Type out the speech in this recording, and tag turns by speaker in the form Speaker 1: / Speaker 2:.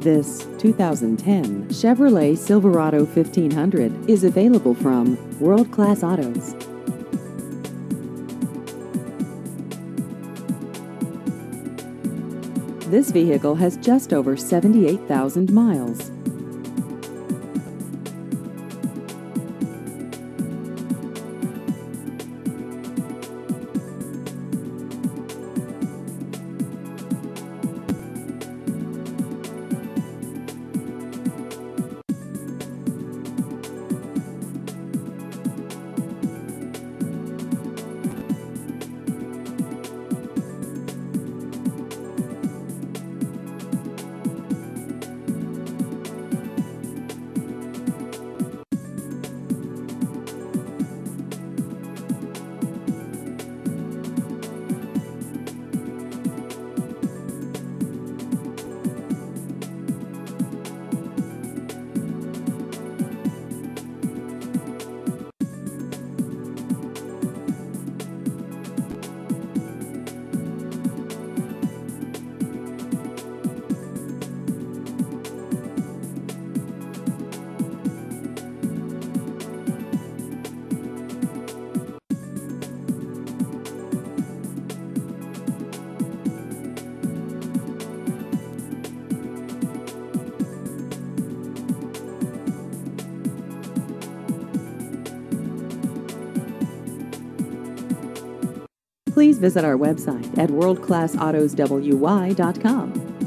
Speaker 1: This 2010 Chevrolet Silverado 1500 is available from World Class Autos. This vehicle has just over 78,000 miles. Please visit our website at worldclassautoswy.com.